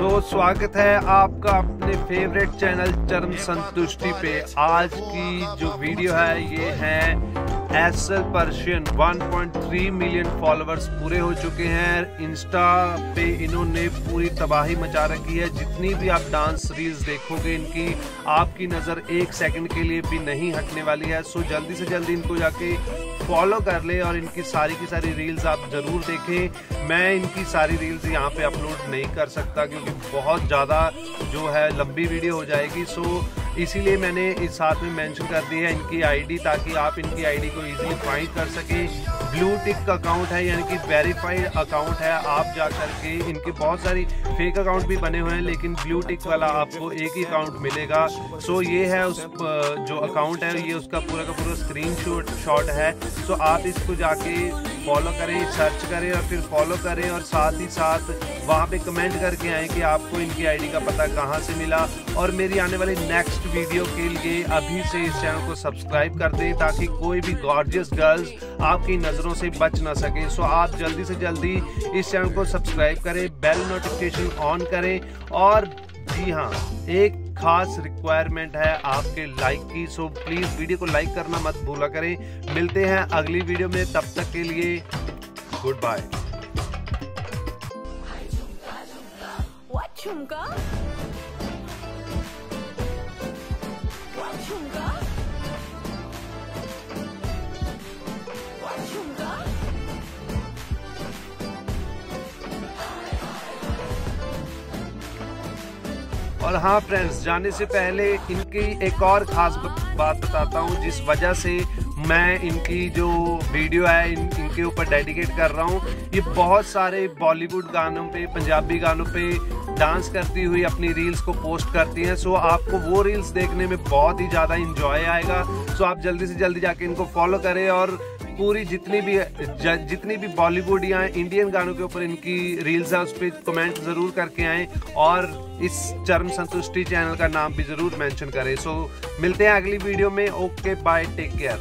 स्वागत है आपका अपने फेवरेट चैनल चरम संतुष्टि पे। आज की जो वीडियो है, ये है S L Persian 1.3 million followers पूरे हो चुके हैं। इंस्टा पे इन्होंने पूरी तबाही मचा रखी है। जितनी भी आप डांस रील्स देखोगे, इनकी आपकी नज़र एक सेकंड के लिए भी नहीं हटने वाली है। सो जल्दी से जल्दी इनको जाके फॉलो कर ले और इनकी सारी की सारी रील्स आप ज़रूर देखें। मैं इनकी सारी रील्स यहाँ पे अपलोड नहीं कर सकता क्योंकि बहुत ज़्यादा जो है लंबी वीडियो हो जाएगी। सो इसीलिए मैंने इस साथ में मेंशन कर दी है इनकी आईडी ताकि आप इनकी आईडी को इजीली फाइंड कर सके। ब्लू टिक अकाउंट है, यानी कि वेरीफाइड अकाउंट है। आप जा करके इनके बहुत सारी फेक अकाउंट भी बने हुए हैं, लेकिन ब्लू टिक वाला आपको एक ही अकाउंट मिलेगा। सो ये है उस जो अकाउंट है, ये उसका पूरा का पूरा स्क्रीन शॉट है। सो आप इसको जाके फॉलो करें सर्च करें और फिर फॉलो करें और साथ ही साथ वहाँ पे कमेंट करके आए कि आपको इनकी आईडी का पता कहाँ से मिला। और मेरी आने वाली नेक्स्ट वीडियो के लिए अभी से इस चैनल को सब्सक्राइब कर दें ताकि कोई भी गॉर्जियस गर्ल्स आपकी नज़रों से बच ना सके। सो आप जल्दी से जल्दी इस चैनल को सब्सक्राइब करें बेल नोटिफिकेशन ऑन करें और जी हाँ एक खास रिक्वायरमेंट है आपके लाइक की। सो प्लीज़ वीडियो को लाइक करना मत भूला करें। मिलते हैं अगली वीडियो में। तब तक के लिए गुड बाय झुमका और हाँ फ्रेंड्स जाने से पहले इनकी एक और ख़ास बात बताता हूँ जिस वजह से मैं इनकी जो वीडियो है इन, इनके ऊपर डेडिकेट कर रहा हूँ। ये बहुत सारे बॉलीवुड गानों पे पंजाबी गानों पे डांस करती हुई अपनी रील्स को पोस्ट करती हैं। सो आपको वो रील्स देखने में बहुत ही ज़्यादा इंजॉय आएगा। सो आप जल्दी से जल्दी जाके इनको फॉलो करें और पूरी जितनी भी जितनी भी बॉलीवुड या इंडियन गानों के ऊपर इनकी रील्स हैं, उस पर कमेंट ज़रूर करके आए और इस चरम संतुष्टि चैनल का नाम भी ज़रूर मेंशन करें। सो मिलते हैं अगली वीडियो में। Okay bye take care